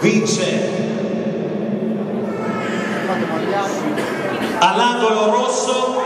vince. All'angolo rosso.